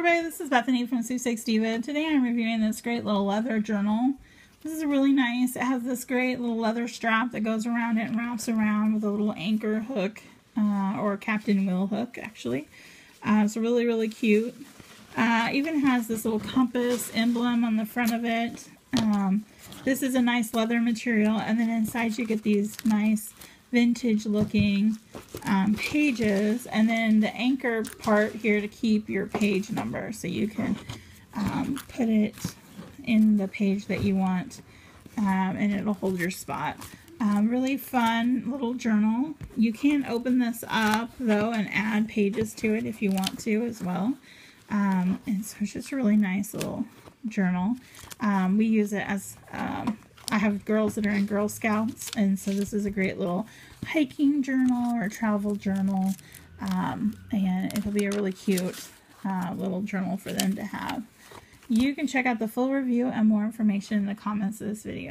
everybody, this is Bethany from Sweepstakes Diva. Today I'm reviewing this great little leather journal. This is really nice. It has this great little leather strap that goes around it and wraps around with a little anchor hook, uh, or captain wheel hook actually. Uh, it's really, really cute. Uh, even has this little compass emblem on the front of it. Um, this is a nice leather material and then inside you get these nice vintage looking um, pages and then the anchor part here to keep your page number so you can um, put it in the page that you want um, and it'll hold your spot. Um, really fun little journal. You can open this up though and add pages to it if you want to as well. Um, and so it's just a really nice little journal. Um, we use it as I have girls that are in Girl Scouts, and so this is a great little hiking journal or travel journal, um, and it'll be a really cute uh, little journal for them to have. You can check out the full review and more information in the comments of this video.